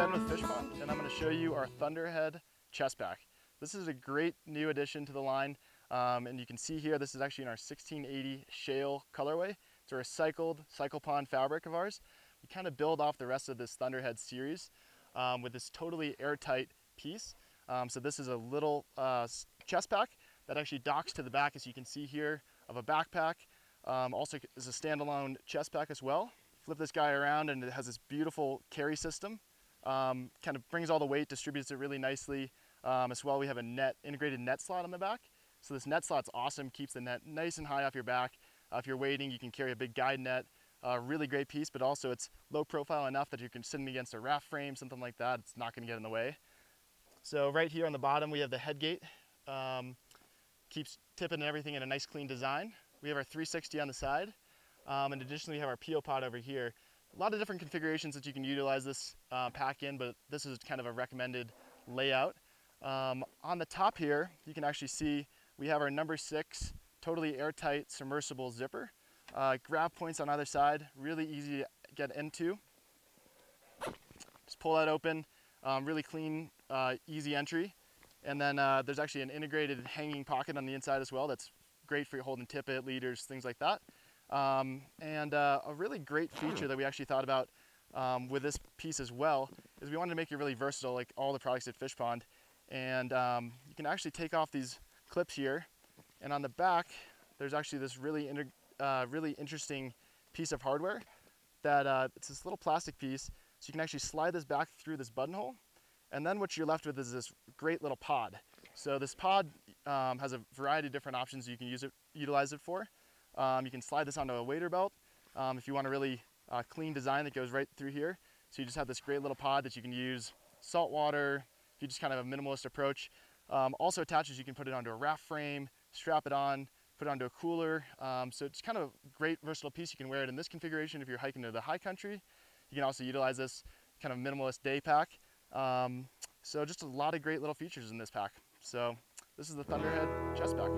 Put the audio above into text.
Ben with Fishpond, and I'm going to show you our Thunderhead chest pack. This is a great new addition to the line, um, and you can see here this is actually in our 1680 shale colorway. It's a recycled Cyclepond fabric of ours. We kind of build off the rest of this Thunderhead series um, with this totally airtight piece. Um, so this is a little uh, chest pack that actually docks to the back, as you can see here, of a backpack. Um, also is a standalone chest pack as well. Flip this guy around and it has this beautiful carry system. Um, kind of brings all the weight, distributes it really nicely. Um, as well, we have a net integrated net slot on the back. So this net slot's awesome, keeps the net nice and high off your back. Uh, if you're wading, you can carry a big guide net. Uh, really great piece, but also it's low profile enough that you can sit against a raft frame, something like that. It's not gonna get in the way. So right here on the bottom, we have the Headgate. Um, keeps tippet and everything in a nice clean design. We have our 360 on the side. Um, and additionally, we have our PO pod over here. A lot of different configurations that you can utilize this uh, pack in, but this is kind of a recommended layout. Um, on the top here, you can actually see we have our number six totally airtight submersible zipper. Uh, grab points on either side, really easy to get into. Just pull that open, um, really clean, uh, easy entry. And then uh, there's actually an integrated hanging pocket on the inside as well that's great for holding tippet, leaders, things like that. Um, and uh, a really great feature that we actually thought about um, with this piece as well is we wanted to make it really versatile like all the products at Fishpond. And um, you can actually take off these clips here and on the back there's actually this really, uh, really interesting piece of hardware that uh, it's this little plastic piece so you can actually slide this back through this buttonhole and then what you're left with is this great little pod. So this pod um, has a variety of different options you can use it, utilize it for. Um, you can slide this onto a wader belt um, if you want a really uh, clean design that goes right through here. So you just have this great little pod that you can use salt water, if you just kind of a minimalist approach. Um, also attaches, you can put it onto a raft frame, strap it on, put it onto a cooler. Um, so it's kind of a great versatile piece. You can wear it in this configuration if you're hiking to the high country. You can also utilize this kind of minimalist day pack. Um, so just a lot of great little features in this pack. So this is the Thunderhead chest pack.